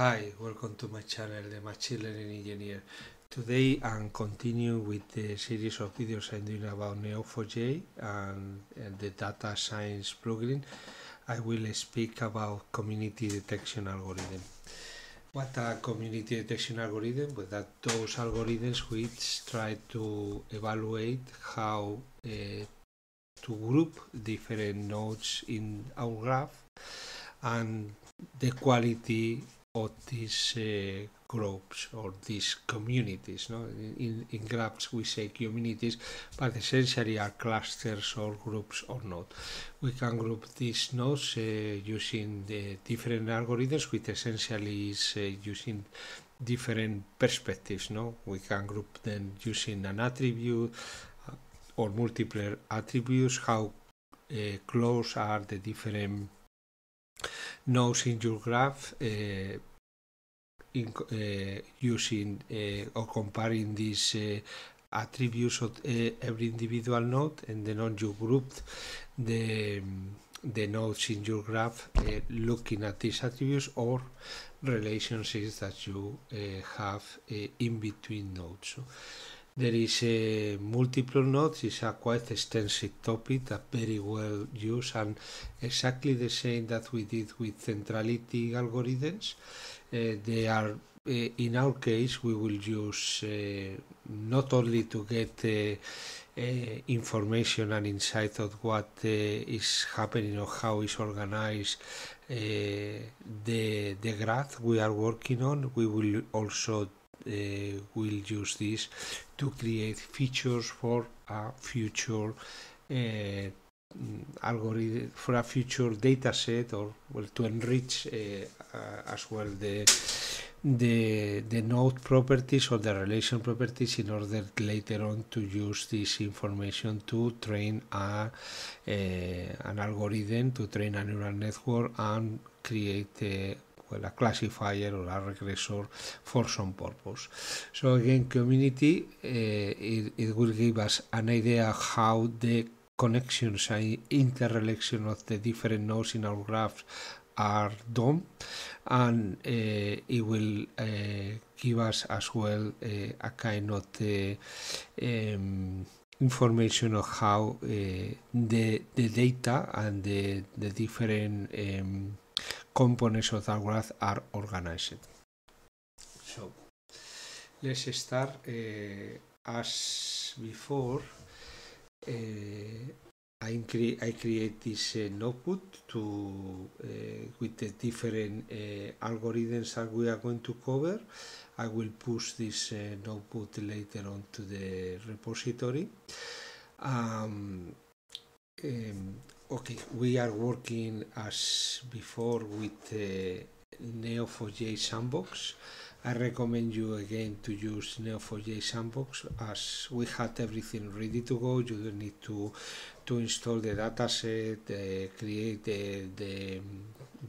Hi, welcome to my channel, the Machine Learning Engineer. Today I'm continuing with the series of videos I'm doing about Neo4j and, and the data science plugin. I will speak about community detection algorithm. What are community detection algorithm? Well, that those algorithms which try to evaluate how uh, to group different nodes in our graph and the quality of these uh, groups or these communities. No? In, in graphs we say communities, but essentially are clusters or groups or nodes. We can group these nodes uh, using the different algorithms, which essentially is uh, using different perspectives. No, we can group them using an attribute uh, or multiple attributes. How uh, close are the different nodes in your graph? Uh, in, uh, using uh, or comparing these uh, attributes of every individual node and then on your grouped the the nodes in your graph looking at these attributes or relationships that you have in between nodes. So, there is a multiple nodes it's a quite extensive topic that very well used and exactly the same that we did with centrality algorithms. Uh, they are uh, in our case we will use uh, not only to get information and insight of what is happening or how is organized the the graph we are working on we will also uh, will use this to create features for a future uh, algorithm for a future data set or well to enrich uh, uh, as well the the the node properties or the relation properties in order later on to use this information to train a, uh, an algorithm to train a neural network and create well, a classifier or a regressor for some purpose. So again, community, uh, it, it will give us an idea how the connections and interrelation of the different nodes in our graphs are done and uh, it will uh, give us as well a kind of um, information of how the, the data and the, the different um, components of the graph are organized. So let's start uh, as before. Uh, I, cre I create this uh, notebook to with the different algorithms that we are going to cover. I will push this notebook later on to the repository. Um, um, okay, we are working as before with uh, Neo4j Sandbox. I recommend you again to use Neo4j Sandbox as we had everything ready to go. You don't need to to install the dataset, uh, create the, the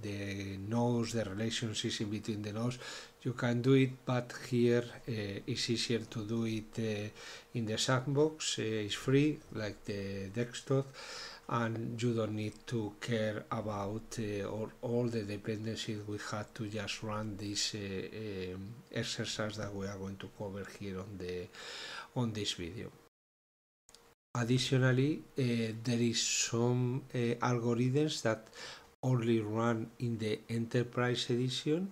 the nodes, the relationships in between the nodes. You can do it, but here uh, it's easier to do it uh, in the sandbox. Uh, it's free, like the desktop and you don't need to care about uh, or all the dependencies we had to just run this uh, um, exercise that we are going to cover here on the on this video. Additionally uh, there is some uh, algorithms that only run in the enterprise edition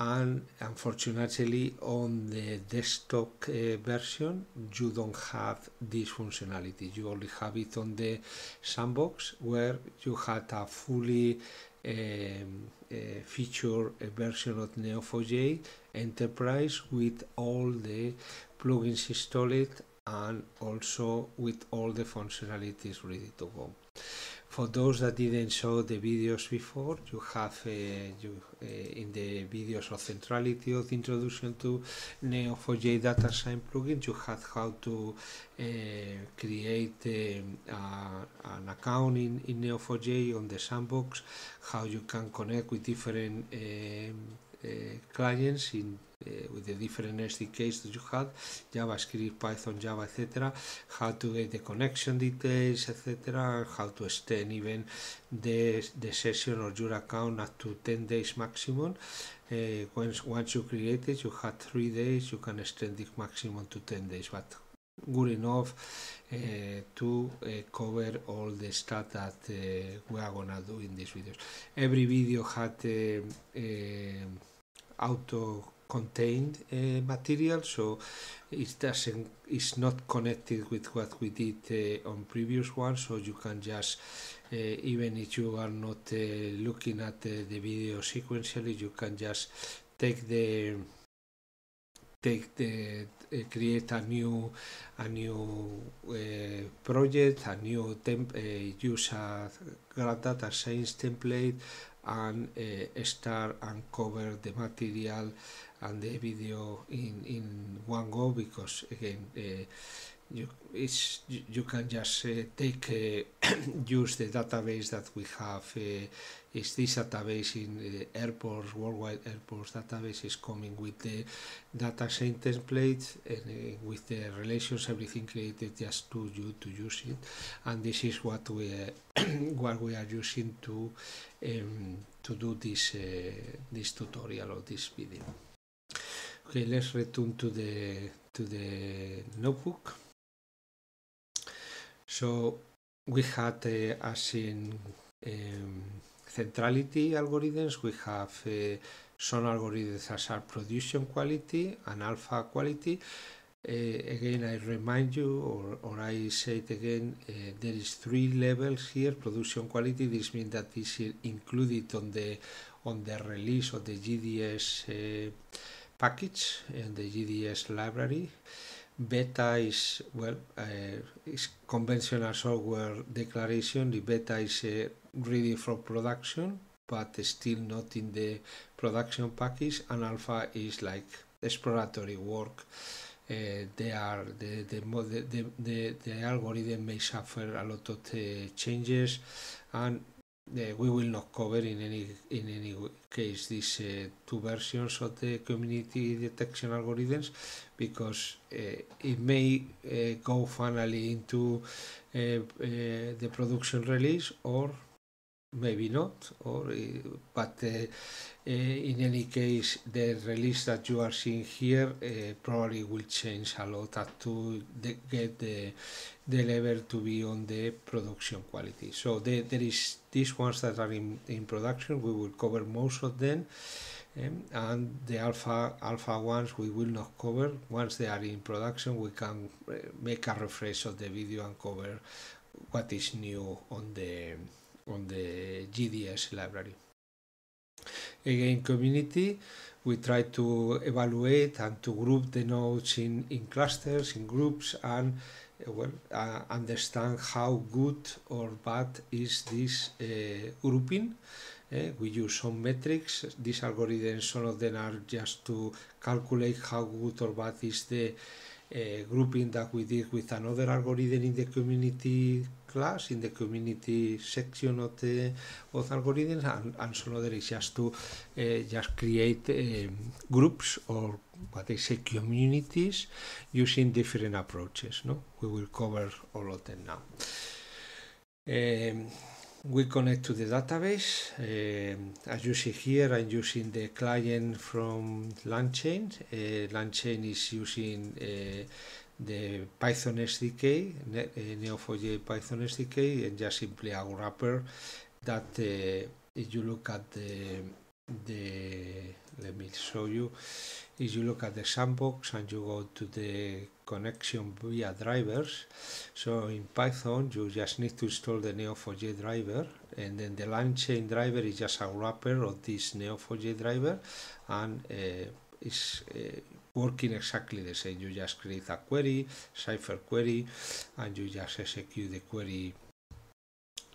and unfortunately on the desktop uh, version you don't have this functionality. You only have it on the sandbox where you had a fully um, uh, feature version of neo4j enterprise with all the plugins installed and also with all the functionalities ready to go for those that didn't show the videos before, you have uh, you, uh, in the videos of centrality of the introduction to Neo4j data science plugin, you have how to uh, create um, an account in, in Neo4j on the sandbox, how you can connect with different um, uh, clients in with the different SDKs that you had, JavaScript, Python, Java, etc., how to get the connection details, etc., how to extend even the, the session or your account up to 10 days maximum. Uh, once, once you create it, you had three days, you can extend it maximum to 10 days, but good enough uh, to uh, cover all the stuff that we are gonna do in these videos. Every video had auto contained uh, material so it doesn't it's not connected with what we did uh, on previous ones so you can just uh, even if you are not looking at the video sequentially you can just take the take the uh, create a new a new uh, project a new temp uh, use a graph data science template and eh, start and cover the material and the video in in one go because again eh, you, it's, you can just uh, take uh, use the database that we have uh, is this database in the airports worldwide airports database is coming with the data science template and with the relations everything created just to you to use it. And this is what we what we are using to um, to do this this tutorial or this video. Okay let's return to the to the notebook so we had, uh, as in um, centrality algorithms, we have uh, some algorithms as are production quality and alpha quality. Uh, again, I remind you, or, or I say it again, uh, there is three levels here. Production quality. This means that this is included on the on the release of the GDS uh, package and the GDS library beta is well uh, is conventional software declaration. The beta is uh, ready for production but still not in the production package. And alpha is like exploratory work. Uh, they are the the, the the, the algorithm may suffer a lot of uh, changes. And uh, we will not cover in any in any case these uh, two versions of the community detection algorithms because uh, it may uh, go finally into uh, uh, the production release or maybe not or eh, but eh, eh, in any case the release that you are seeing here probably will change a lot to the, get the the level to be on the production quality. So the, there is these ones that are in, in production, we will cover most of them. Um, and the alpha alpha ones we will not cover. Once they are in production, we can make a refresh of the video and cover what is new on the on the GDS library. Again, community, we try to evaluate and to group the nodes in, in clusters, in groups, and well, uh, understand how good or bad is this uh, grouping. Uh, we use some metrics. These algorithms, some of them are just to calculate how good or bad is the uh, grouping that we did with another algorithm in the community class, in the community section of the of algorithms, and, and other is just to uh, just create um, groups or what they say communities using different approaches. No, we will cover all of them now. Um, we connect to the database. Um, as you see here, I'm using the client from LangChain. Uh, is using uh, the Python SDK, uh, Neo4j Python SDK, and just simply a wrapper that uh, if you look at the the let me show you. If you look at the sandbox and you go to the connection via drivers so in python you just need to install the neo4j driver and then the LangChain driver is just a wrapper of this neo4j driver and uh, it's uh, working exactly the same. You just create a query cipher query and you just execute the query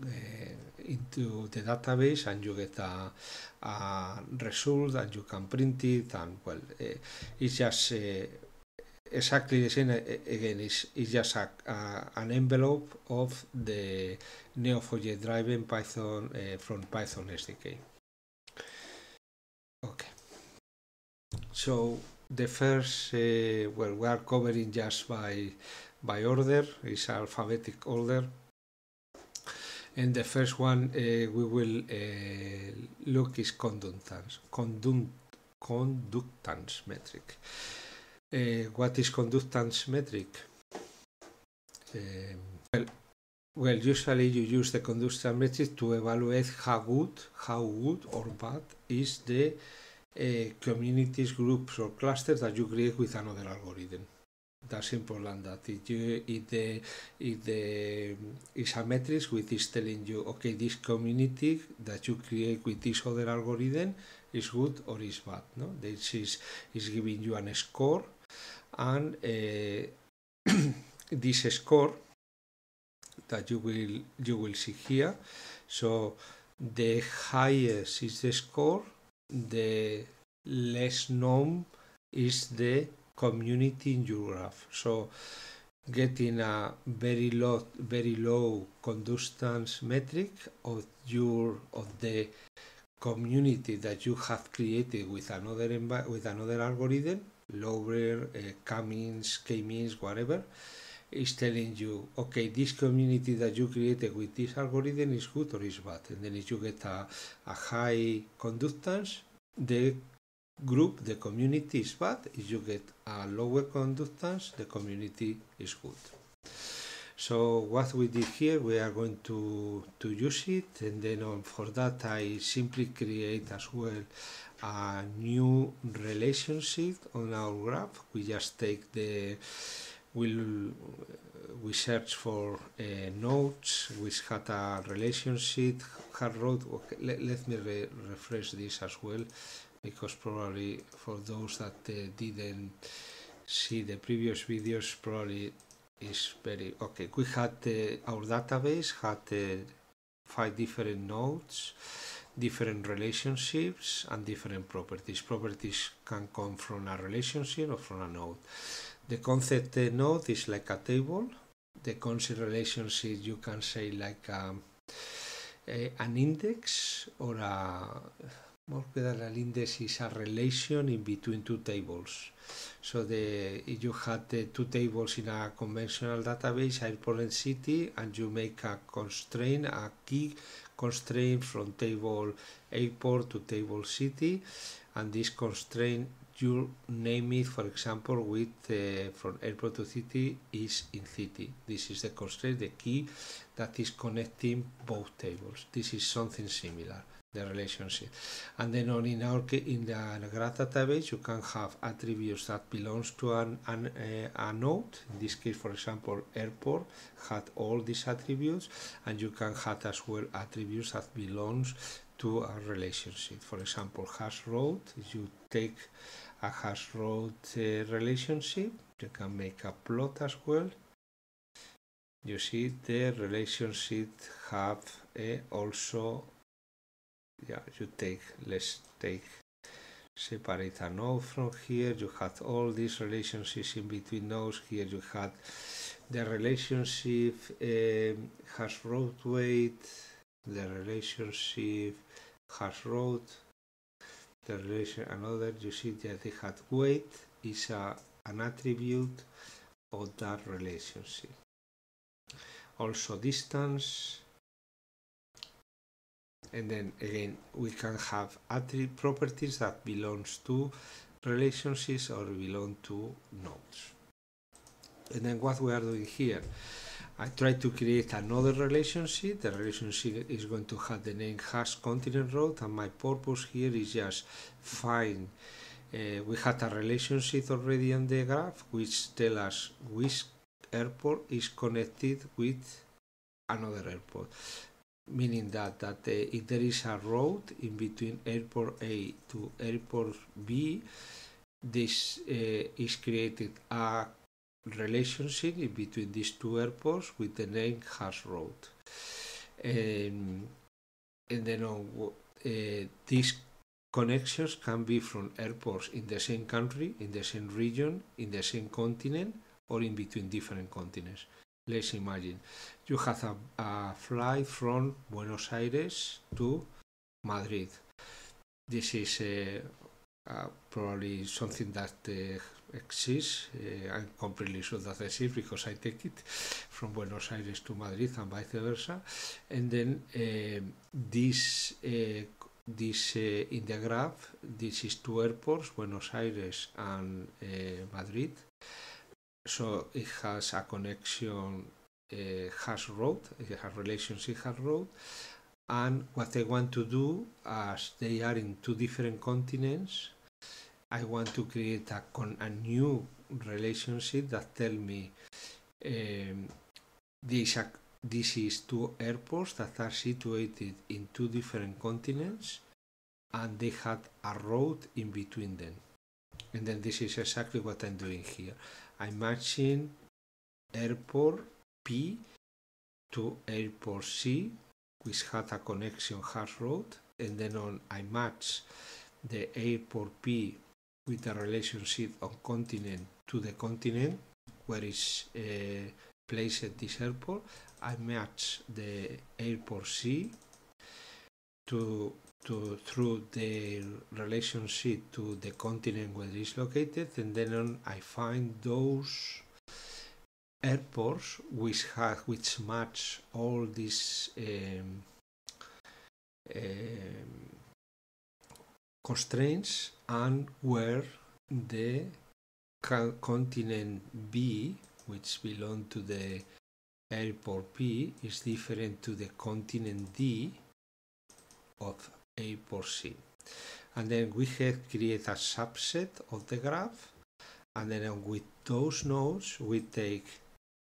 uh, into the database and you get a, a, result and you can print it and well uh, it's just uh, exactly the same again it's, it's just a, a, an envelope of the neo4j driver python from python sdk okay. So the first, uh, well, we are covering just by by order, it's alphabetic order. And the first one uh, we will uh, look is conductance, conduct, conductance metric. Uh, what is conductance metric? Um, well, well, usually you use the conductance metric to evaluate how good, how good or bad is the uh, communities, groups, or clusters that you create with another algorithm. That's important that if, you, if the if the is a matrix which is telling you okay this community that you create with this other algorithm is good or is bad. No, this is is giving you an score, and uh, this score that you will you will see here. So the highest is the score, the less known is the community in. So getting a very low very low conductance metric of your of the community that you have created with another with another algorithm lower uh, k-means k-means whatever is telling you okay this community that you created with this algorithm is good or is bad and then if you get a, a high conductance the group, the community is bad. If you get a lower conductance, the community is good. So what we did here, we are going to, to use it and then on, for that I simply create as well a new relationship on our graph. We just take the, we'll, we search for uh, nodes which had a relationship, hard road. Okay, let, let me re refresh this as well because probably for those that uh, didn't see the previous videos probably is very okay we had uh, our database had uh, five different nodes different relationships and different properties properties can come from a relationship or from a node the concept node is like a table the concept relationship you can say like a, um, a, an index or a Molecular index is a relation in between two tables. So the if you had the two tables in a conventional database, airport and city, and you make a constraint, a key constraint from table airport to table city, and this constraint you name it, for example, with uh, from airport to city is in city. This is the constraint, the key that is connecting both tables. This is something similar the relationship. And then on in our in the graph database, you can have attributes that belongs to an, an uh, a node. In this case, for example, airport had all these attributes, and you can have as well attributes that belongs to a relationship. For example, hash road. You take a hash uh, relationship, you can make a plot as well. You see the relationship have also yeah you take let's take separate a node from here. You had all these relationships in between nodes here you had the relationship um, hash road weight. The relationship hash road the relation another you see that they had weight is a, an attribute of that relationship. Also distance and then again we can have attribute properties that belongs to relationships or belong to nodes. And then what we are doing here I try to create another relationship. The relationship is going to have the name hash continent road and my purpose here is just find uh, we had a relationship already on the graph which tell us which airport is connected with another airport. Meaning that that uh, if there is a road in between airport A to airport B, this uh, is created a relationship between these two airports with the name hash road. Um, and then on, uh, these connections can be from airports in the same country, in the same region, in the same continent, or in between different continents. Let's imagine you have a, a flight from Buenos Aires to Madrid. This is uh, uh, probably something that exists. Uh, I'm completely sure that exists because I take it from Buenos Aires to Madrid and vice versa. And then uh, this uh, this in the graph, this is two airports, Buenos Aires and Madrid. So it has a connection, has road, it has relationship has road. And what I want to do, as they are in two different continents, I want to create a, con- a new relationship that tell me um, this, this is two airports that are situated in two different continents and they had a road in between them. And then this is exactly what I'm doing here. I'm matching airport P to airport C, which had a connection has road, and then on I match the airport P with the relationship on continent to the continent where is uh, placed at this airport. I match the airport C to to through the relationship to the continent where it is located, and then on, I find those airports which have which match all these um, um, constraints and where the continent B, which belong to the airport P, is different to the continent D of airport C. And then we have create a subset of the graph, and then with those nodes we take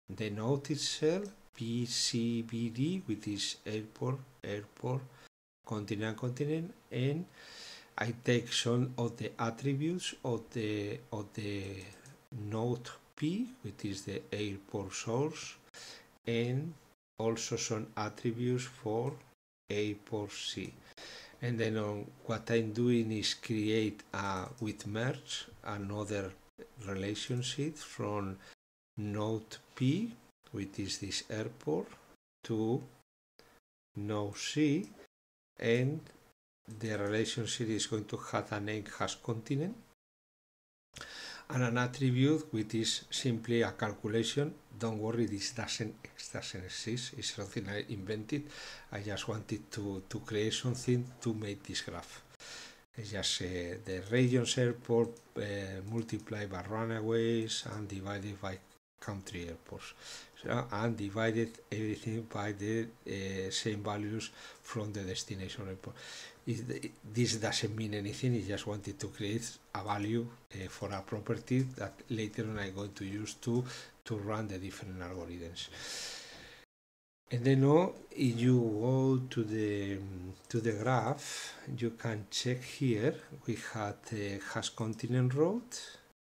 the node itself, PCBD, which is airport, airport, continent, continent, and I take some of the attributes of the of the node P, which is the airport source, and also some attributes for airport C. And then on what I'm doing is create a with merge another relationship from node P, which is this airport, to node C, and the relationship is going to have an name has continent and an attribute which is simply a calculation. Don't worry, this doesn't, doesn't exist. It's something I invented. I just wanted to, to create something to make this graph. It's just uh, the regions airport uh, multiplied by runaways and divided by country airports. So, and divided everything by the uh, same values from the destination report. it, this doesn't mean anything. I just wanted to create a value uh, for a property that later on I'm going to use to to run the different algorithms. And then now, if you go to the to the graph, you can check here. We had uh, has continent road,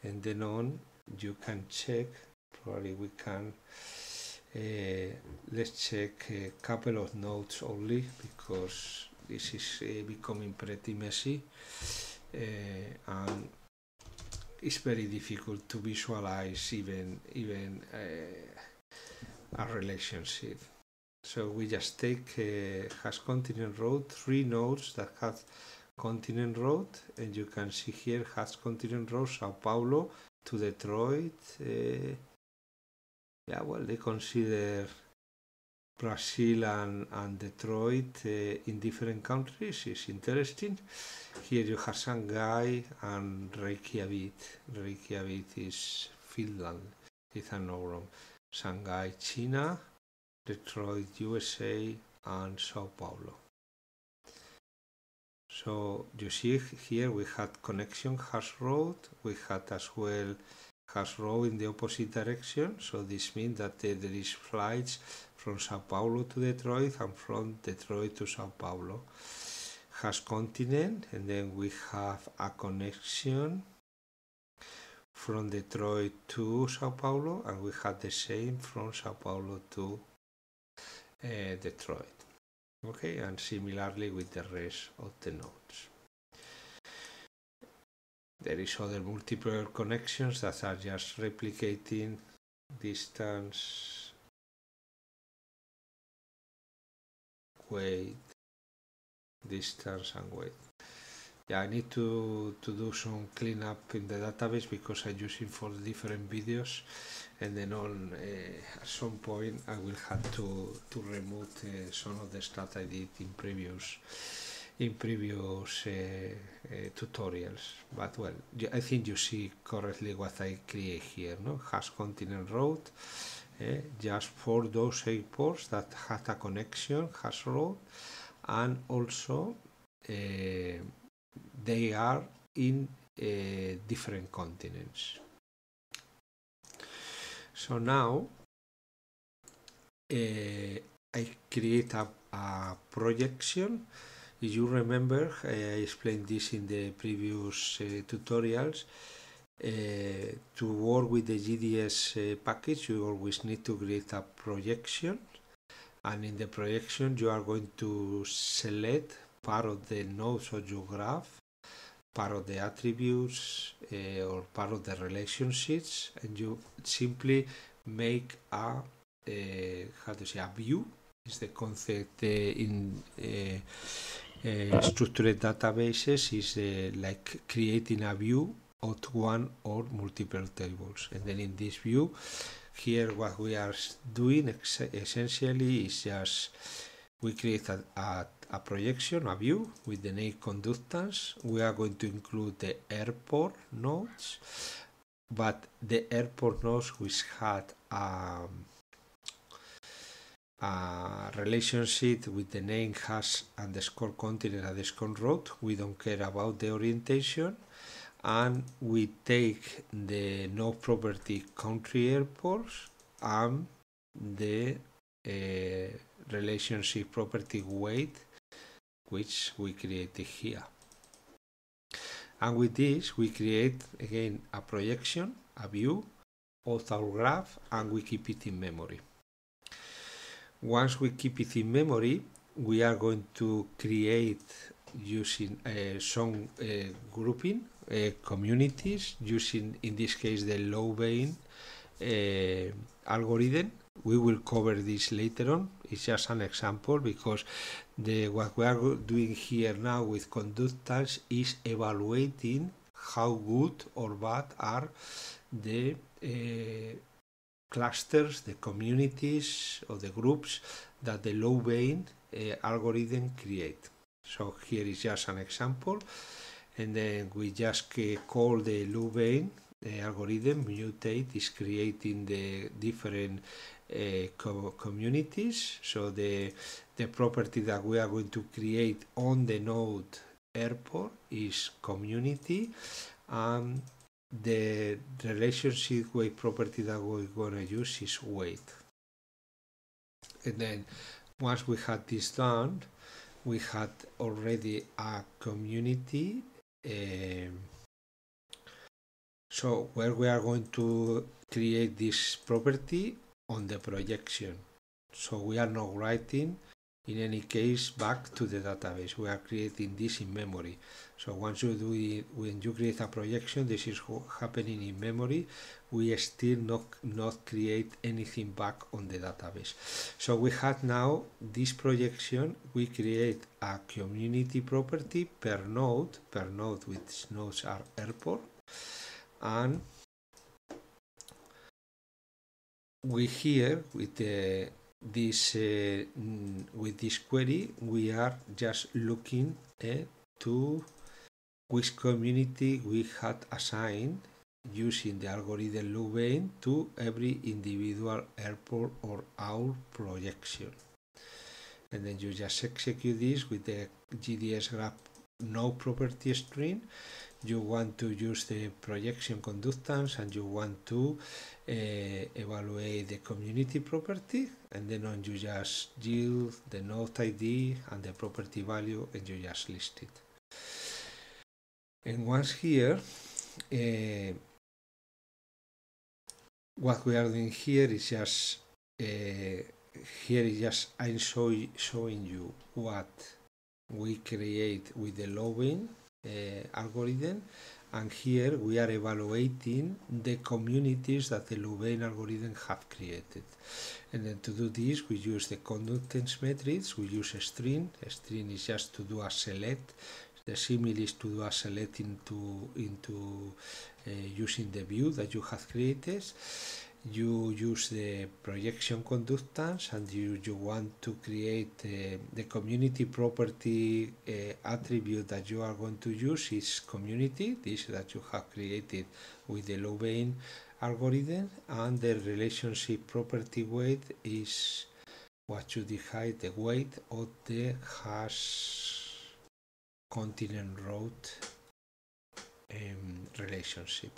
and then on you can check. Probably we can. Uh, let's check a couple of nodes only because this is uh, becoming pretty messy. Uh, and it's very difficult to visualize even even a relationship. So we just take uh, has continent road three nodes that have continent road and you can see here has continent road sao paulo to detroit uh, yeah well they consider Brazil and, and Detroit uh, in different countries is interesting. Here you have Shanghai and Reykjavik. Reykjavik is Finland, I'm not wrong. Shanghai, China, Detroit, USA, and Sao Paulo. So you see here we had connection has road, we had as well has road in the opposite direction. So this means that uh, there is flights from Sao Paulo to Detroit and from Detroit to Sao Paulo. Has continent and then we have a connection from Detroit to Sao Paulo and we have the same from Sao Paulo to uh, Detroit. Okay, and similarly with the rest of the nodes. There is other multiple connections that are just replicating distance weight, distance and weight. yeah, I need to, to do some cleanup in the database because I'm using for different videos and then on uh, at some point I will have to, to remove uh, some of the stuff I did in previous in previous uh, uh, tutorials but well I think you see correctly what I create here no has continent road uh, just for those airports that had a connection has road and also they are in uh, different continents. So now I create a, projection. If you remember, I explained this in the previous uh, tutorials. Uh, to work with the GDS package, you always need to create a projection. And in the projection, you are going to select part of the nodes of your graph part of the attributes uh, or part of the relationships and you simply make a uh, how to say a view is the concept uh, in Eh, structured databases is eh, like creating a view of one or multiple tables and then in this view here what we are doing essentially is just we create a, a a projection, a view with the name conductance. We are going to include the airport nodes, but the airport nodes which had a, a relationship with the name has underscore continent underscore road. We don't care about the orientation. And we take the node property country airports and the uh, relationship property weight which we created here. And with this, we create again a projection, a view of graph, and we keep it in memory. Once we keep it in memory, we are going to create using uh, some uh, grouping uh, communities using in this case the Louvain uh, algorithm. We will cover this later on. It's just an example because the what we are doing here now with conductance is evaluating how good or bad are the uh, clusters, the communities or the groups that the Louvain uh, algorithm create. So here is just an example and then we just call the Louvain the algorithm mutate is creating the different uh, co communities. So the the property that we are going to create on the node airport is community and the relationship weight property that we're going to use is weight. And then once we had this done, we had already a community uh, so where we are going to create this property on the projection. So we are not writing in any case back to the database. We are creating this in memory. So once you do it, when you create a projection, this is happening in memory. We still not, not create anything back on the database. So we have now this projection. We create a community property per node, per node which nodes are airport. And we here with the, this uh, with this query we are just looking uh, to which community we had assigned using the algorithm Louvain to every individual airport or our projection. And then you just execute this with the GDS graph node property stream you want to use the projection conductance and you want to uh, evaluate the community property and then on you just yield the node ID and the property value and you just list it. And once here, uh, what we are doing here is just uh, here is just I'm show, showing you what we create with the uh, algorithm and here we are evaluating the communities that the Louvain algorithm have created. And then to do this, we use the conductance matrix, we use a stream. A stream is just to do a select, The simile is to do a select into, into uh, using the view that you have created. You use the projection conductance and you, you want to create uh, the community property uh, attribute that you are going to use is community, this that you have created with the Louvain algorithm and the relationship property weight is what you decide the weight of the hash continent route um, relationship.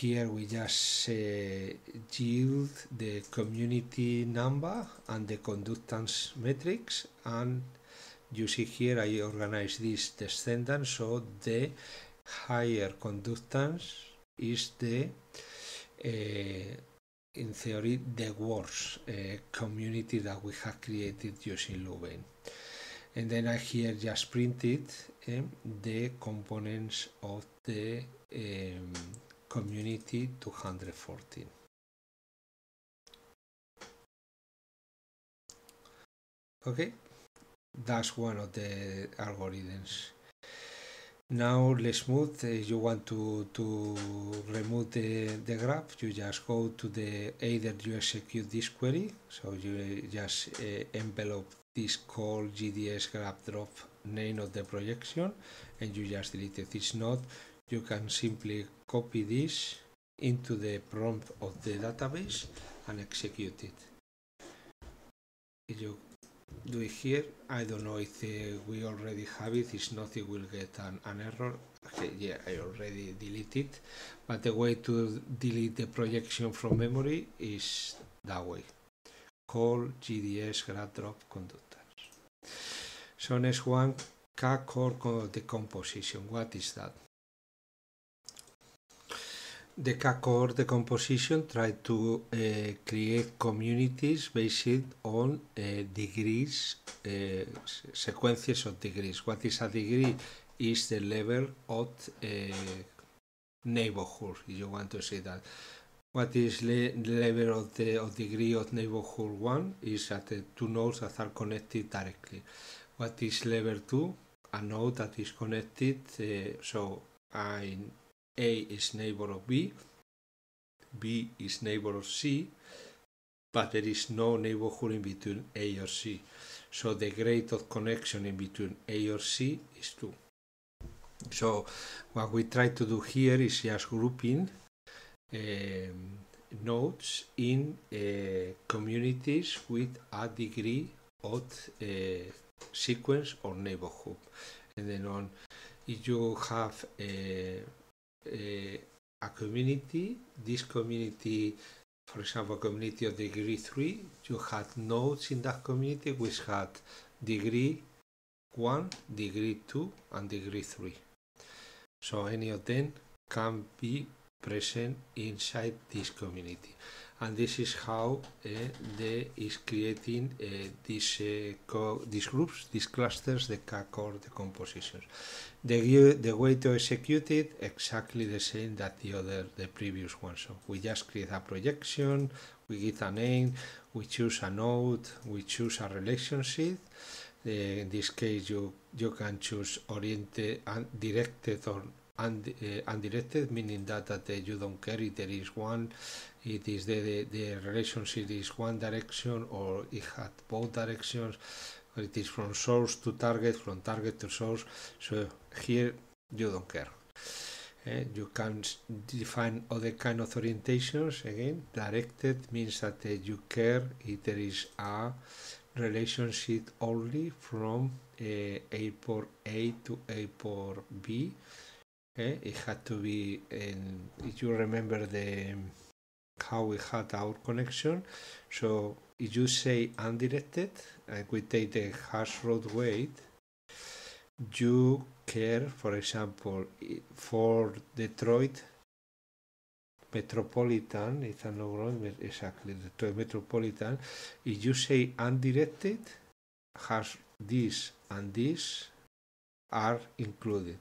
Here we just uh, yield the community number and the conductance metrics and you see here I organize this descendant so the higher conductance is the uh, in theory the worst uh, community that we have created using Louvain and then I here just printed um, the components of the um, community 214 okay that's one of the algorithms. Now let's move. Uh, you want to to remove the, the graph you just go to the either you execute this query so you just uh, envelope this call gds graph drop name of the projection and you just delete it. It's not you can simply copy this into the prompt of the database and execute it. If you do it here I don't know if uh, we already have it. If not it will get an, an error. Okay, yeah I already deleted but the way to delete the projection from memory is that way. Call GDS graph drop conductance so next one K-core decomposition what is that the K-core decomposition try to uh, create communities based on uh, degrees, uh, sequences of degrees. What is a degree? Is the level of neighborhood, if you want to say that. What is the level of the of degree of neighborhood one? Is that the two nodes that are connected directly. What is level two? A node that is connected. so I a is neighbor of B, B is neighbor of C, but there is no neighborhood in between A or C. So the grade of connection in between A or C is 2. So what we try to do here is just grouping um, nodes in uh, communities with a degree of uh, sequence or neighborhood. And then on, if you have uh, uh, Uh, a community, this community, for example, community of degree 3, you had nodes in that community which had degree 1, degree 2, and degree 3. So any of them can be present inside this community and this is how uh, the is creating uh, these uh, these groups, these clusters, the K-core decompositions. The the way to execute it exactly the same that the other the previous one. So we just create a projection, we give a name, we choose a node, we choose a relationship. in this case, you you can choose oriented and directed or und, undirected, meaning that, that you don't care if there is one it is the, the, the relationship is one direction or it had both directions. Or it is from source to target from target to source. So here you don't care. Uh, you can define other kind of orientations. Again directed means that uh, you care if there is a relationship only from uh, airport A to airport B uh, it had to be in, if you remember the how we had our connection. So if you say undirected, and we take the hash road weight, you care, for example, for Detroit Metropolitan, if I'm not exactly, Detroit Metropolitan, if you say undirected, has this and this are included.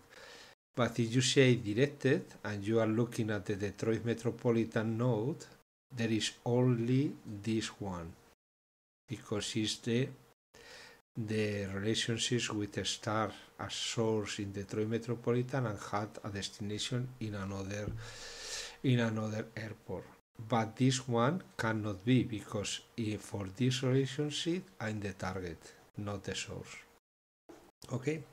But if you say directed and you are looking at the Detroit Metropolitan node, there is only this one because it's the the relationships with a star as source in Detroit Metropolitan and had a destination in another in another airport. But this one cannot be because for this relationship I'm the target, not the source. Okay.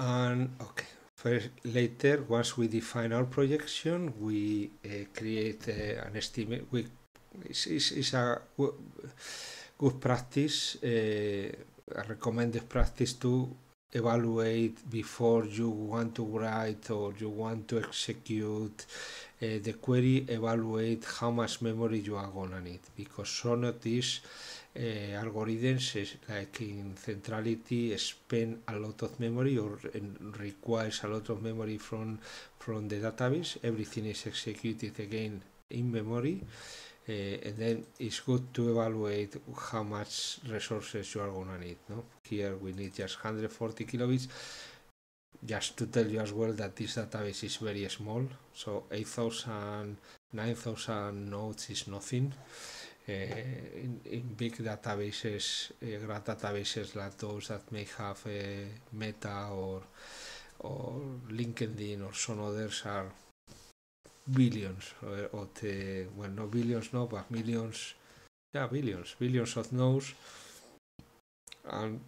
And okay, First, later, once we define our projection, we uh, create uh, an estimate. We it's, it's, it's a good practice, uh, a recommended practice to evaluate before you want to write or you want to execute uh, the query. Evaluate how much memory you are gonna need because some of these uh, algorithms like in centrality spend a lot of memory or requires a lot of memory from from the database. Everything is executed again in memory uh, and then it's good to evaluate how much resources you are to need no here we need just 140 kilobits. Just to tell you as well that this database is very small so 8000 9000 nodes is nothing eh, in, in, big databases, eh, grand databases like those that may have uh, Meta or or LinkedIn or some others are billions eh, or the well no billions no but millions. Yeah billions billions of nodes and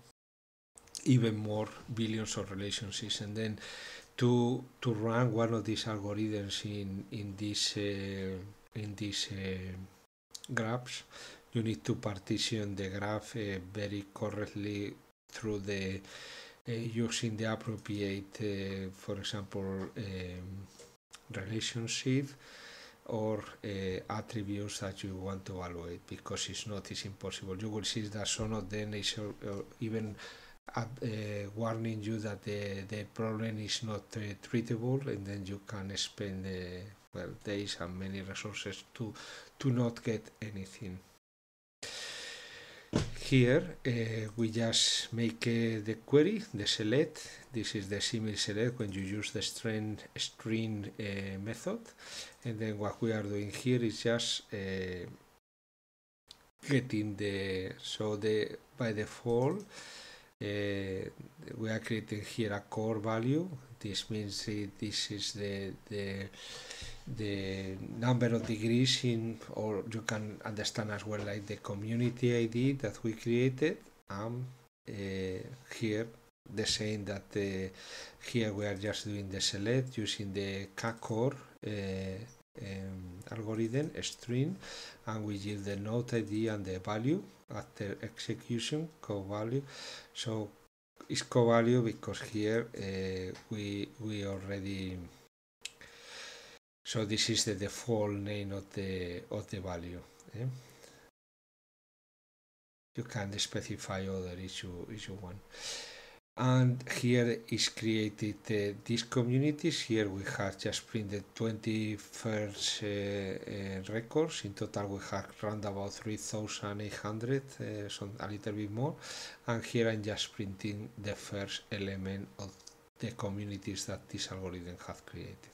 even more billions of relationships. And then to to run one of these algorithms in in this uh, in this uh, graphs you need to partition the graph uh, very correctly through the uh, using the appropriate uh, for example um, relationship or attributes that you want to evaluate because it's not it's impossible. You will see that some of them is even warning you that the, the problem is not treatable and then you can spend well days and many resources to to not get anything. Here uh, we just make uh, the query the select. This is the simil select when you use the stream stream uh, method. And then what we are doing here is just uh, getting the so the by default uh, we are creating here a core value. This means this is the the the number of degrees in or you can understand as well like the community id that we created. And uh, here the same that uh, here we are just doing the select using the kcore uh, um, algorithm stream and we give the node id and the value after execution core value so it's core value because here uh, we we already so this is the default name of the of the value eh? you can specify other issue issue one and here is created uh, these communities here we have just printed 21st uh, uh, records. In total we have around about 3800 uh, some a little bit more. And here i'm just printing the first element of the communities that this algorithm has created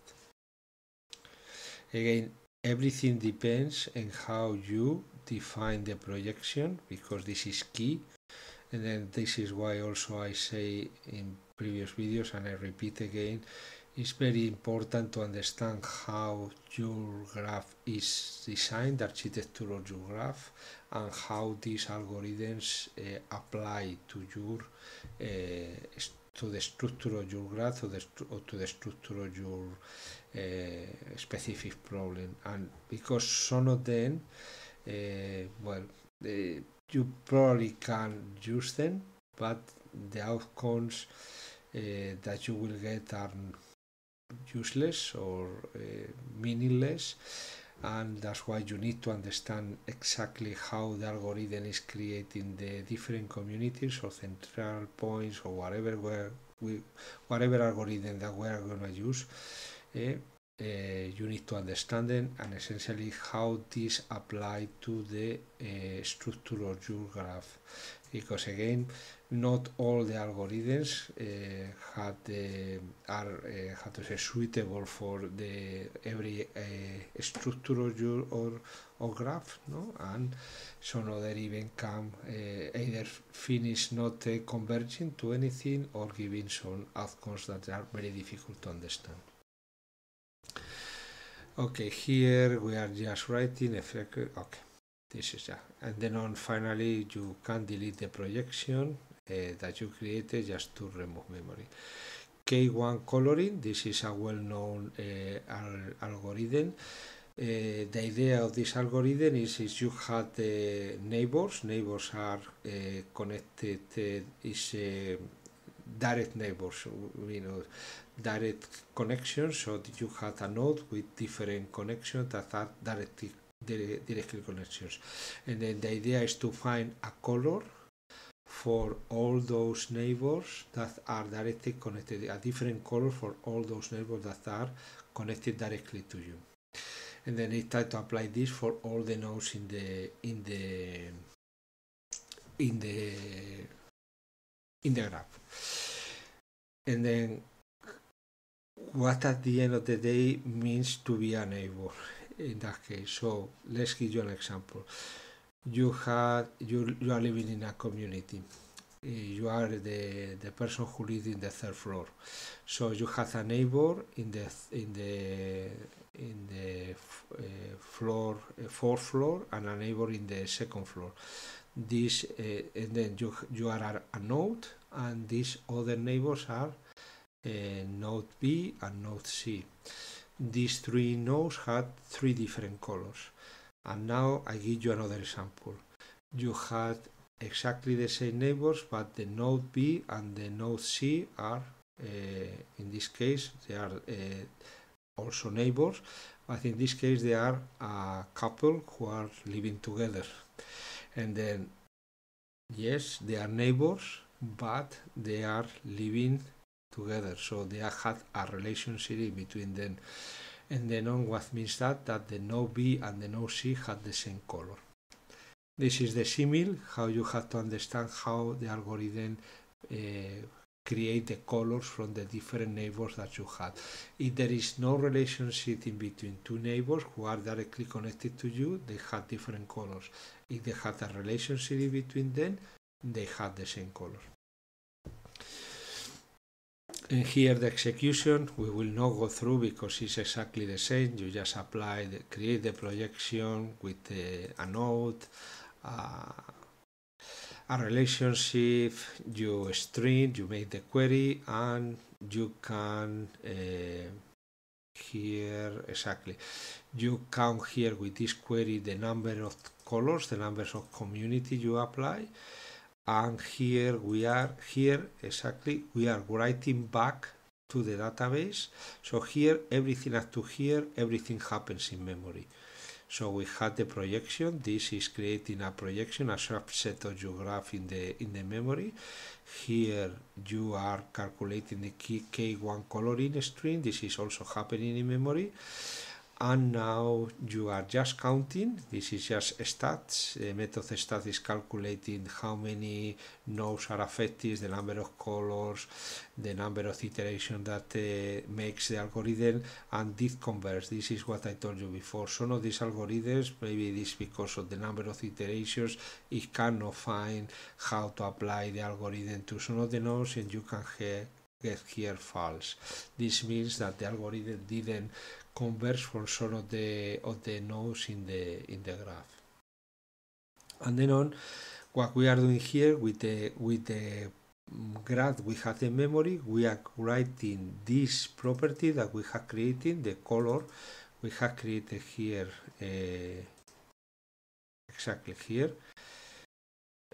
Again, everything depends on how you define the projection because this is key. And then this is why also I say in previous videos and I repeat again, it's very important to understand how your graph is designed, the architecture of your graph, and how these algorithms uh, apply to your uh, to the structure of your graph or, or to the structure of your uh, specific problem. And because some of them uh, well uh, you probably can use them but the outcomes that you will get are useless or meaningless and that's why you need to understand exactly how the algorithm is creating the different communities or central points or whatever where we whatever algorithm that we are going to use uh, you need to understand them and essentially how this apply to the uh, structure of your graph. because again not all the algorithms uh, had are uh, how to say suitable for the every uh, structure or, your, or or graph no? And some other even come uh, either finish not uh, converging to anything or giving some outcomes that are very difficult to understand. Okay here we are just writing effect okay this is yeah and then on finally you can delete the projection uh, that you created just to remove memory. K1 coloring this is a well-known uh, al algorithm. Uh, the idea of this algorithm is if you had uh, neighbors. Neighbors are connected is direct neighbors you know direct connections so you have a node with different connections that are directly directly connections. And then the idea is to find a color for all those neighbors that are directly connected a different color for all those neighbors that are connected directly to you and then I try to apply this for all the nodes in the in the in the in the graph and then what at the end of the day means to be a neighbor in that case. So let's give you an example. You had you you are living in a community. You are the the person who lives in the third floor. So you have a neighbor in the in the in the uh, floor uh, fourth floor and a neighbor in the second floor. This uh, and then you you are a node and these other neighbors are uh, node B and node C these three nodes had three different colors. And now I give you another example. You had exactly the same neighbors, but the node B and the node C are, uh, in this case, they are uh, also neighbors, but in this case they are a couple who are living together. And then, yes, they are neighbors, but they are living together. So they had a relationship between them. And the on what means that? That the no B and the no C had the same color. This is the simile, how you have to understand how the algorithm uh, create the colors from the different neighbors that you had. If there is no relationship in between two neighbors who are directly connected to you, they have different colors. If they have a relationship between them, they have the same color. And here the execution we will not go through because it's exactly the same. You just apply, the, create the projection with the, a node, uh, a relationship, you stream, you make the query, and you can uh, here exactly. You count here with this query the number of colors, the numbers of community you apply and here we are here exactly we are writing back to the database. So here everything up to here everything happens in memory. So we had the projection. This is creating a projection a subset of your graph in the in the memory. Here you are calculating the key k1 coloring stream. This is also happening in memory and now you are just counting. This is just stats. The method stats is calculating how many nodes are affected the number of colors the number of iterations that uh, makes the algorithm and this converts. This is what i told you before. Some of these algorithms maybe it is because of the number of iterations it cannot find how to apply the algorithm to some of the nodes and you can get here false this means that the algorithm didn't converge from some of the of the nodes in the in the graph. And then on what we are doing here with the with the graph we have the memory, we are writing this property that we have created, the color we have created here uh, exactly here.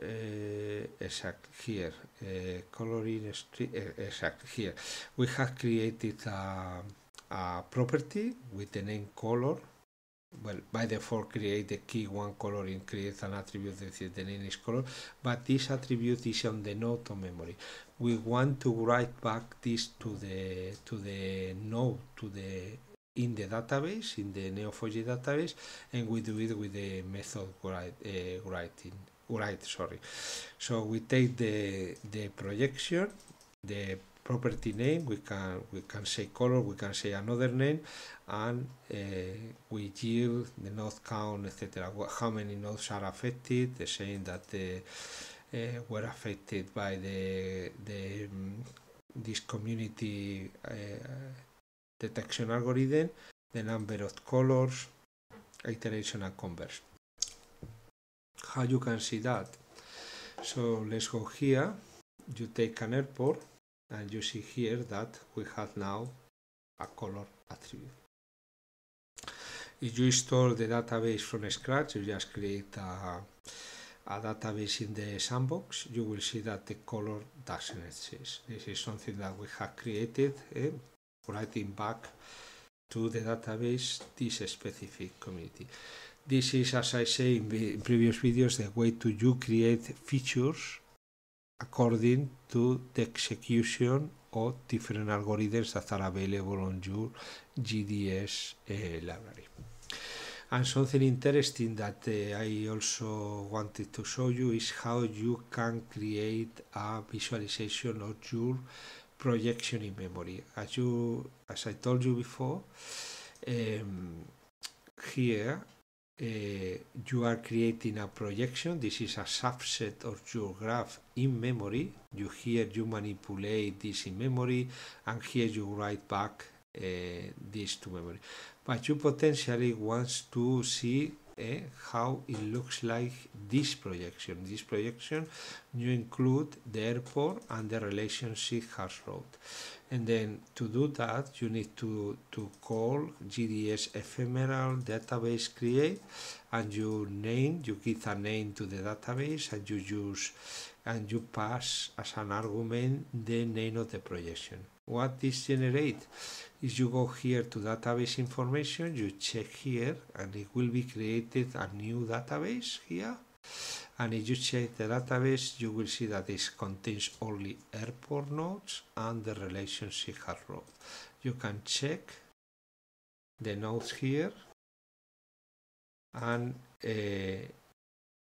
Uh, exactly here. Uh, coloring uh, exactly here. We have created a a property with the name color. Well by default create the key one coloring creates an attribute that the name is color but this attribute is on the node memory. We want to write back this to the to the node to the in the database in the neo4j database and we do it with the method write, uh, writing right sorry. So we take the the projection the property name we can we can say color we can say another name and uh, we yield the node count etc how many nodes are affected? The saying that the uh, were affected by the the um, this community uh, detection algorithm the number of colors iteration and converse how you can see that so let's go here. You take an airport and you see here that we have now a color attribute. If you install the database from scratch you just create a, a database in the sandbox you will see that the color doesn't exist. This is something that we have created eh, writing back to the database this specific community this is as i say in, in previous videos the way to you create features according to the execution of different algorithms that are available on your GDS uh, library. And something interesting that uh, I also wanted to show you is how you can create a visualization of your projection in memory. As you, as I told you before, um, here uh, you are creating a projection. This is a subset of your graph in memory. You here you manipulate this in memory, and here you write back uh, this to memory. But you potentially want to see uh, how it looks like this projection. This projection you include the airport and the relationship has route and then to do that you need to to call gds ephemeral database create and you name you give a name to the database and you use and you pass as an argument the name of the projection what this generate is you go here to database information you check here and it will be created a new database here. And if you check the database you will see that this contains only airport nodes and the relationship has route you can check the nodes here. And uh,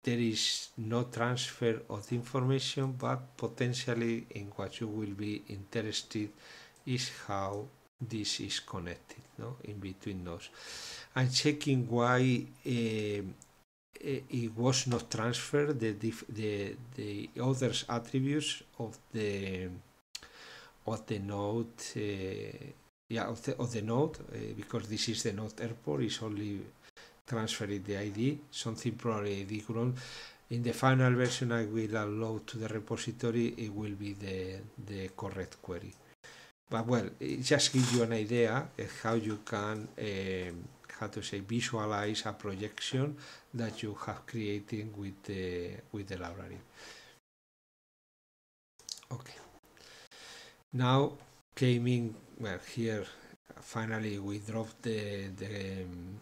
there is no transfer of information but potentially in what you will be interested is how this is connected no in between nodes and checking why uh, it was not transferred the the the other attributes of the of the node uh, yeah of the, of the node uh, because this is the node airport is only transferring the id something probably id grown in the final version i will upload to the repository. It will be the the correct query. But well it just gives you an idea of how you can um, how to say visualize a projection that you have created with the with the library. Okay. Now came in well here finally we dropped the the um,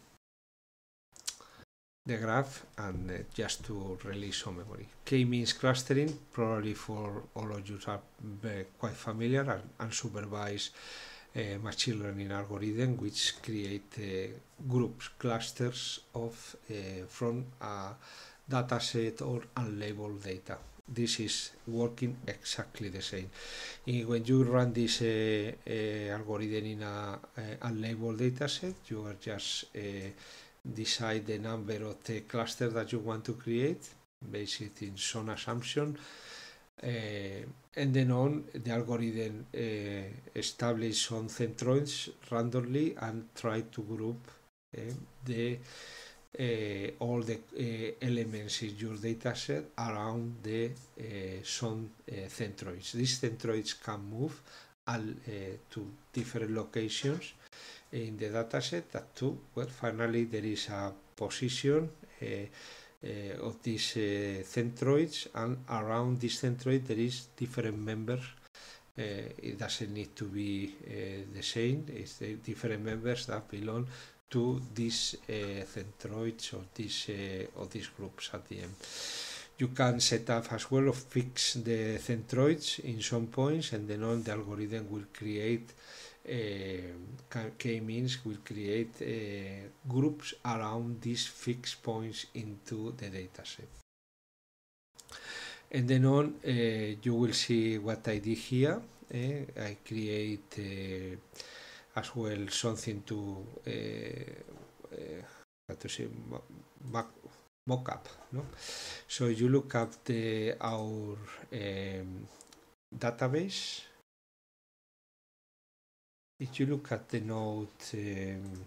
the graph and uh, just to release some memory. K-means clustering, probably for all of you are quite familiar and unsupervised uh, machine learning algorithm which create uh, groups, clusters of uh, from a dataset or unlabeled data. This is working exactly the same. when you run this uh, uh, algorithm in a uh, unlabeled dataset, you are just decide the number of the cluster that you want to create based in some assumption uh, and then on the algorithm uh, establish some centroids randomly and try to group uh, the all the elements in your dataset around the some centroids. These centroids can move all, to different locations in the dataset that too well finally there is a position uh, uh, of these uh, centroids and around this centroid there is different members uh, it doesn't need to be the same it's the different members that belong to these centroids or these or these groups at the end. You can set up as well or fix the centroids in some points and then on the algorithm will create uh, k-means will create uh, groups around these fixed points into the dataset. and then on uh, you will see what I did here eh? I create as well something to uh, to say mock-up no so you look up the our um, database if you look at the note um,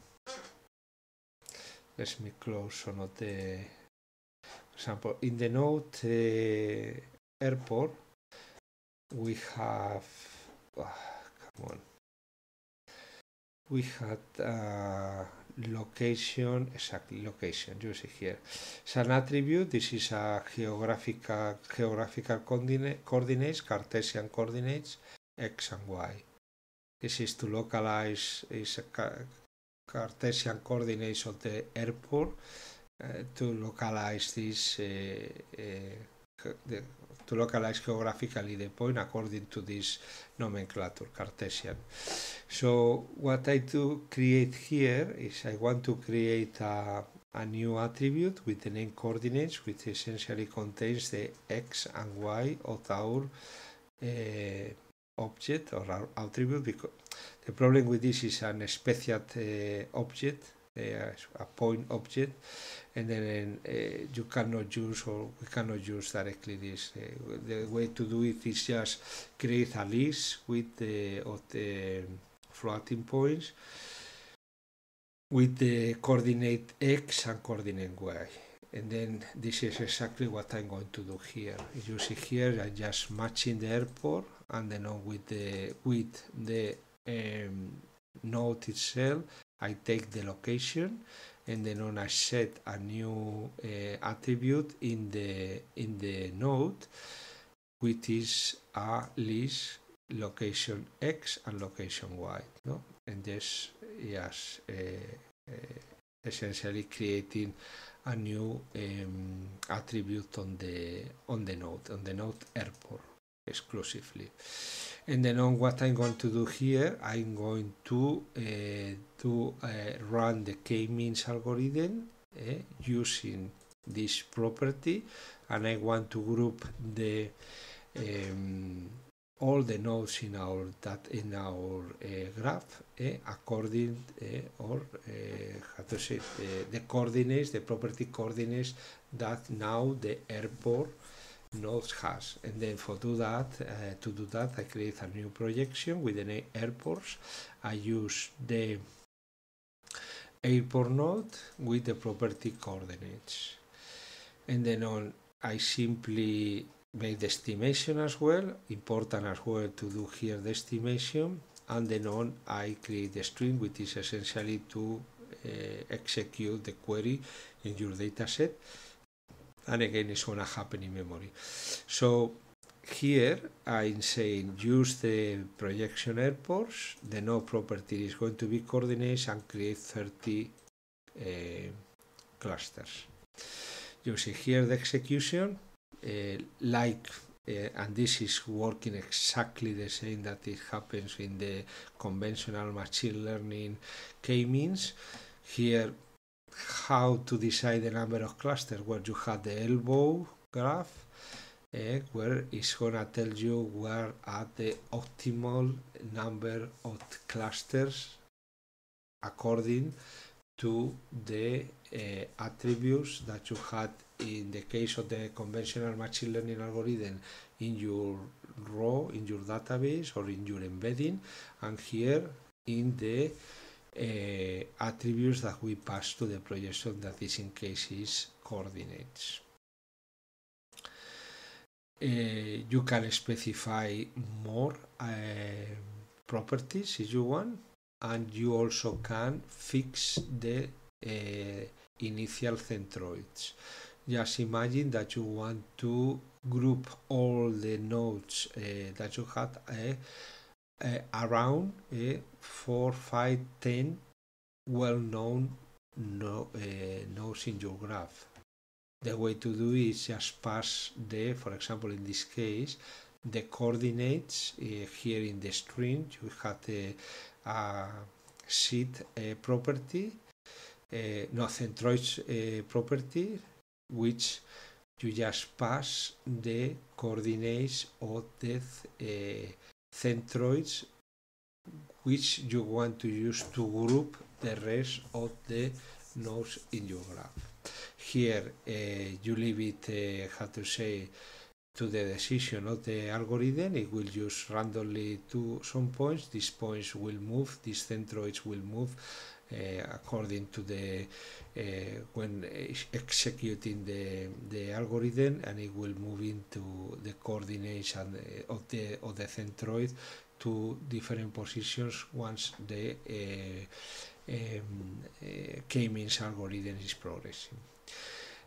let me close one of the example in the note uh, airport we have oh, come on. We had uh, location exactly location you see here. It's an attribute this is a geographical geographical coordinate, coordinates cartesian coordinates x and y this is to localize is a cartesian coordinates of the airport uh, to localize this uh, uh, the, to localize geographically the point according to this nomenclature Cartesian. So what I do create here is I want to create a, a new attribute with the name coordinates which essentially contains the x and y of our uh, object or attribute because the problem with this is an special uh, object uh, a point object and then uh, you cannot use or we cannot use directly this. Uh, the way to do it is just create a list with the of the floating points with the coordinate x and coordinate y. And then this is exactly what I'm going to do here. You see here I'm just matching the airport and then on with the with the um, node itself I take the location and then on I set a new uh, attribute in the in the node which is a list location x and location y no? And this yes uh, uh, essentially creating a new um, attribute on the on the node on the node airport exclusively. And then on what I'm going to do here I'm going to uh, to uh, run the k-means algorithm uh, using this property. And I want to group the um, all the nodes in our that in our graph eh, according eh, or how to say the coordinates the property coordinates that now the airport nodes has. And then for do that uh, to do that I create a new projection with the airports. I use the airport node with the property coordinates. And then on I simply make the estimation as well important as well to do here the estimation. And then on I create the string which is essentially to uh, execute the query in your dataset and again it's going to happen in memory. So here I'm saying use the projection airports. The node property is going to be coordinates and create 30 uh, clusters. You see here the execution uh, like uh, and this is working exactly the same that it happens in the conventional machine learning k-means. Here how to decide the number of clusters. Where you have the elbow graph uh, where it's gonna tell you where are the optimal number of clusters according to the uh, attributes that you had in the case of the conventional machine learning algorithm in your row in your database or in your embedding. And here in the uh, attributes that we pass to the projection that is in cases coordinates. Uh, you can specify more uh, properties if you want and you also can fix the uh, initial centroids. Just imagine that you want to group all the nodes that you had uh, around uh, 4, 5, 10 well-known no, uh, nodes in your graph. The way to do is just pass the, for example, in this case, the coordinates here in the string. You have seed uh, property, no centroids uh, property, which you just pass the coordinates of the uh, centroids which you want to use to group the rest of the nodes in your graph. Here uh, you leave it, uh, how to say, to the decision of the algorithm. It will use randomly to some points. These points will move, these centroids will move according to the uh, when executing the the algorithm, and it will move into the coordinates and the, of the of the centroid to different positions once the uh, um, uh, k-means algorithm is progressing.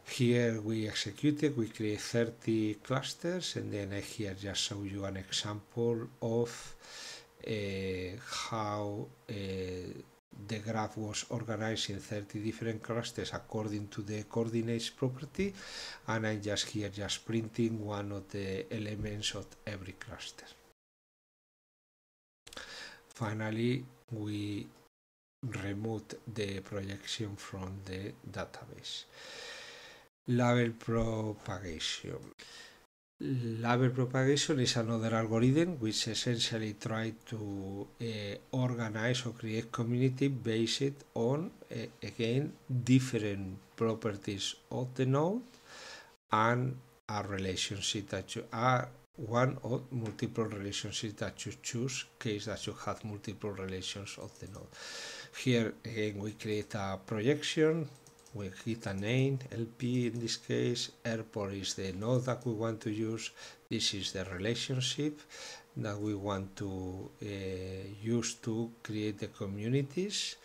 Here we execute it, we create 30 clusters, and then I here just show you an example of uh, how the graph was organized in 30 different clusters according to the coordinates property and I'm just here just printing one of the elements of every cluster. Finally, we removed the projection from the database. Label propagation. Label propagation is another algorithm which essentially tries to uh, organize or create community based on, uh, again, different properties of the node and a relationship that you are one or multiple relationships that you choose case that you have multiple relations of the node. Here again we create a projection we hit a name, LP in this case, airport is the node that we want to use, this is the relationship that we want to uh, use to create the communities.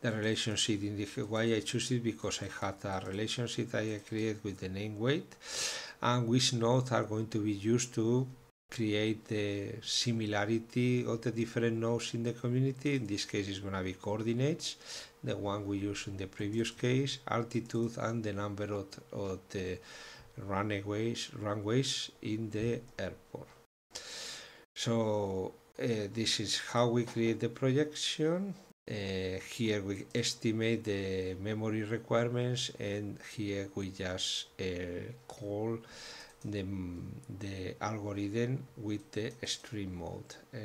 The relationship in the why I choose it because I had a relationship I create with the name weight and which nodes are going to be used to create the similarity of the different nodes in the community. In this case, it's going to be coordinates, the one we used in the previous case, altitude, and the number of, of the runways, runways in the airport. So uh, this is how we create the projection. Uh, here we estimate the memory requirements and here we just uh, call the, the algorithm with the stream mode. Uh,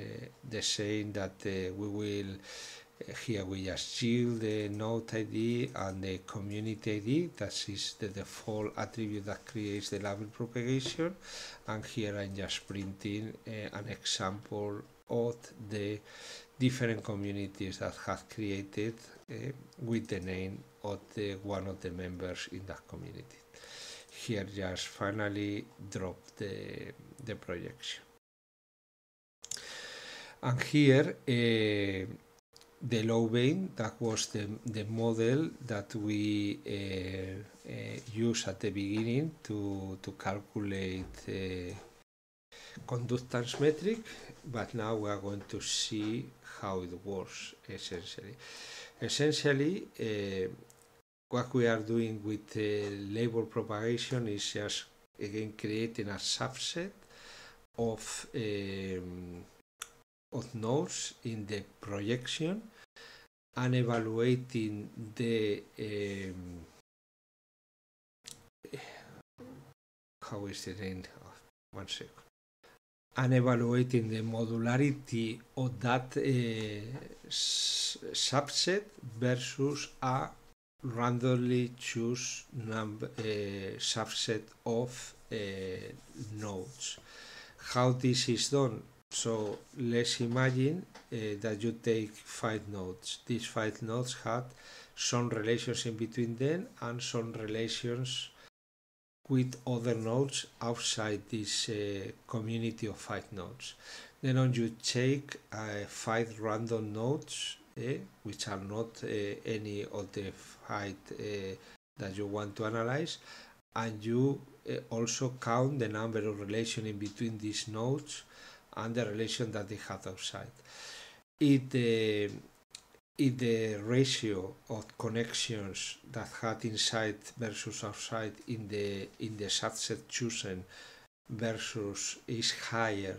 the same that uh, we will here we just yield the node ID and the community ID that is the default attribute that creates the label propagation and here I'm just printing uh, an example of the different communities that have created uh, with the name of the one of the members in that community here just finally drop the, the projection. And here, uh, the Louvain, that was the, the model that we uh, uh, used at the beginning to, to calculate the conductance metric, but now we are going to see how it works essentially. Essentially, what we are doing with the label propagation is just again creating a subset of um, of nodes in the projection and evaluating the um, how is the name one second and evaluating the modularity of that uh, subset versus a randomly choose number, uh, subset of uh, nodes. How this is done? So let's imagine uh, that you take five nodes. These five nodes had some relations in between them and some relations with other nodes outside this uh, community of five nodes. Then you take uh, five random nodes eh, which are not eh, any of the five eh, that you want to analyze and you also count the number of relations in between these nodes and the relation that they had outside. If the, if the ratio of connections that had inside versus outside in the in the subset chosen versus is higher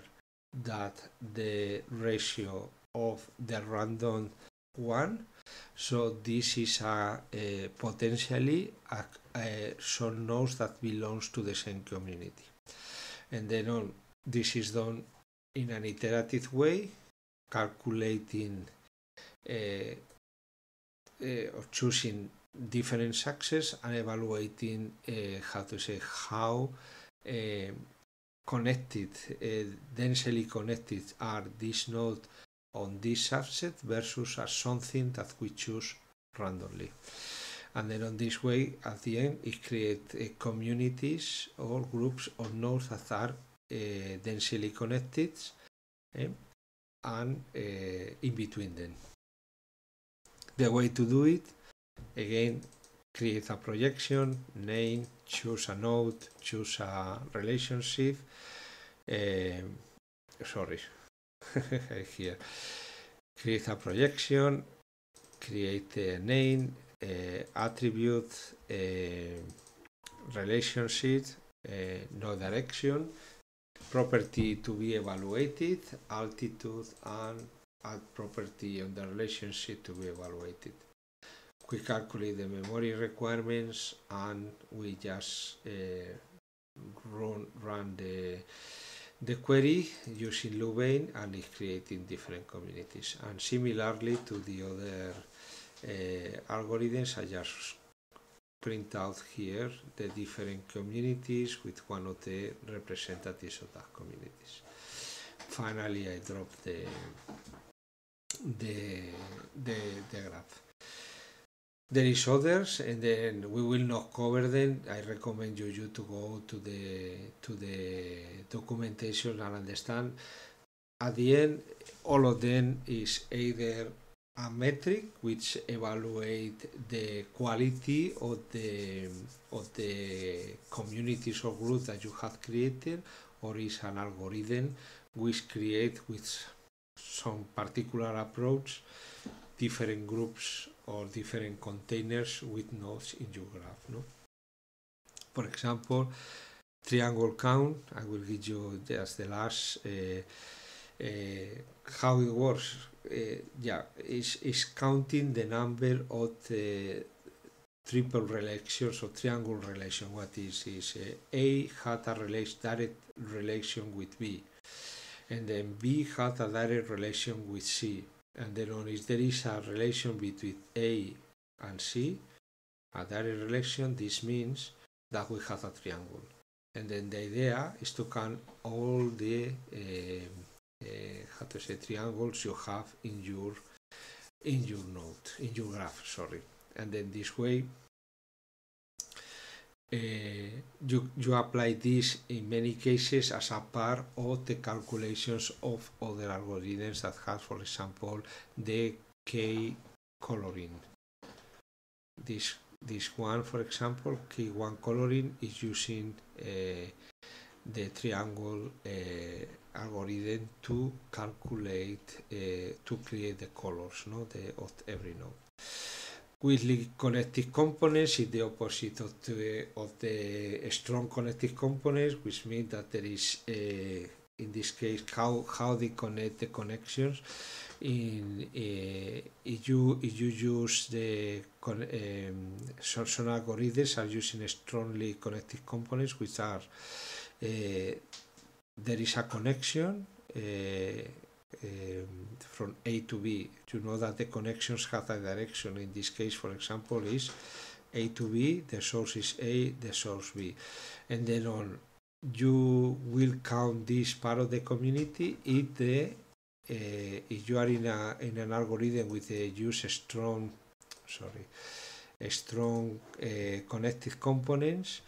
than the ratio of the random one, So this is a, a potentially a, a, some nodes that belongs to the same community. And then on this is done in an iterative way, calculating uh, uh, or choosing different success and evaluating uh, how to say how connected, densely connected are these nodes on this subset versus as something that we choose randomly. And then on this way, at the end, it creates uh, communities or groups of nodes that are densely connected eh, and uh, in between them. The way to do it, again, create a projection, name, choose a node, choose a relationship. Sorry, here. Create a projection, create a name, uh, attribute, uh, relationship, uh, no direction, property to be evaluated, altitude, and add property on the relationship to be evaluated. We calculate the memory requirements and we just uh, run, run the the query using Louvain and is creating different communities. And similarly to the other uh, algorithms, I just print out here the different communities with one of the representatives of that communities. Finally, I drop the the the, the graph. There is others, and then we will not cover them. I recommend you, you to go to the to the documentation and understand. At the end, all of them is either a metric which evaluate the quality of the of the communities or groups that you have created, or is an algorithm which create with some particular approach different groups or different containers with nodes in your graph. No? For example, triangle count, I will give you just the last, uh, how it works. Uh, yeah, is is counting the number of the triple relations or triangle relation. What is is A had a relation, direct relation with B, and then B had a direct relation with C and then on if there is a relation between A and C, a direct relation, this means that we have a triangle. And then the idea is to count all the uh, how to say triangles you have in your in your node, in your graph, sorry. And then this way uh, you, you apply this in many cases as a part of the calculations of other algorithms that have, for example, the K coloring. This this one, for example, K1 coloring is using uh, the triangle uh, algorithm to calculate uh, to create the colors, no, the, of every node weakly connected components is the opposite of the, of the strong connected components, which means that there is, a, in this case, how, how they connect the connections. In if you if you use the um, some, algorithms are using strongly connected components, which are there is a connection. Uh, um, from A to B. You know that the connections have a direction. In this case, for example, is A to B, the source is A, the source B. And then on, you will count this part of the community if the uh, if you are in a in an algorithm with a use strong sorry a strong uh, connected components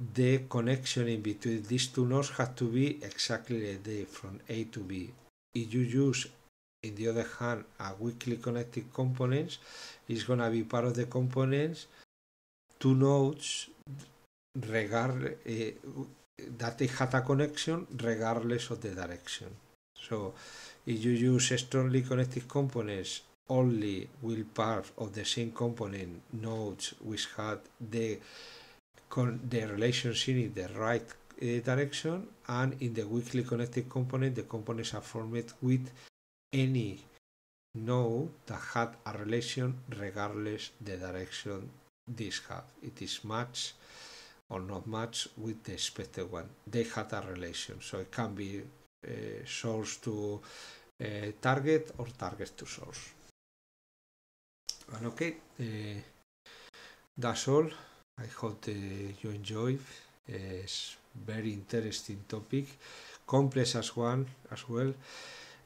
the connection in between these two nodes has to be exactly the from A to B. If you use in the other hand a weakly connected components is going to be part of the components. Two nodes regard uh, that they had a connection regardless of the direction. So if you use strongly connected components only will part of the same component nodes which had the the relationship in the right uh, direction and in the weakly connected component the components are formed with any node that had a relation regardless the direction this have. It is match or not match with the expected one. They had a relation, so it can be uh, source to uh, target or target to source. And okay, uh, that's all. I hope you enjoy. It's very interesting topic, complex as one as well.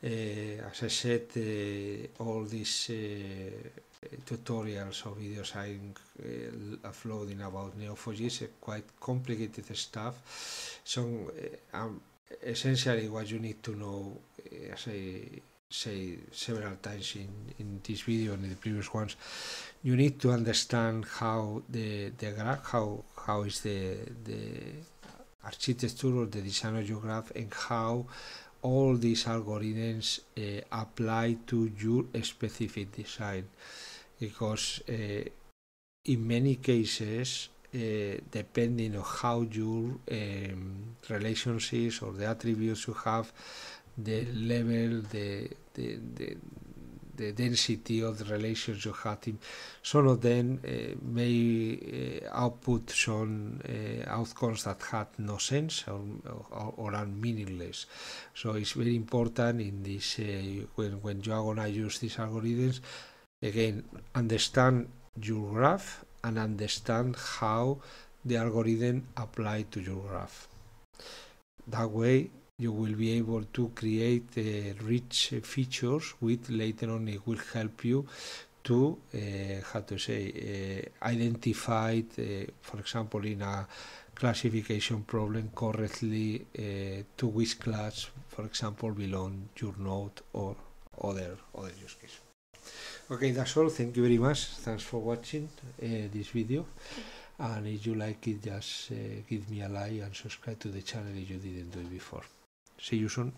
Eh, as I said, eh, all these eh, tutorials or videos I'm uh, uploading about Neo4j quite complicated stuff. So um, essentially what you need to know, as I say several times in, in this video and in the previous ones, you need to understand how the, the graph, how, how is the, the architecture or the design of your graph and how all these algorithms uh, apply to your specific design. Because uh, in many cases uh, depending on how your um, relationships or the attributes you have the level the the, the the density of the relations you have some of them uh, may uh, output some uh, outcomes that had no sense or, or, or, are meaningless. So it's very important in this when, when you are going to use these algorithms again understand your graph and understand how the algorithm apply to your graph. That way you will be able to create uh, rich features which later on it will help you to uh, how to say uh, identify uh, for example in a classification problem correctly uh, to which class for example belong your node or other other use case. Okay that's all. Thank you very much. Thanks for watching uh, this video. And if you like it just give me a like and subscribe to the channel if you didn't do it before see you soon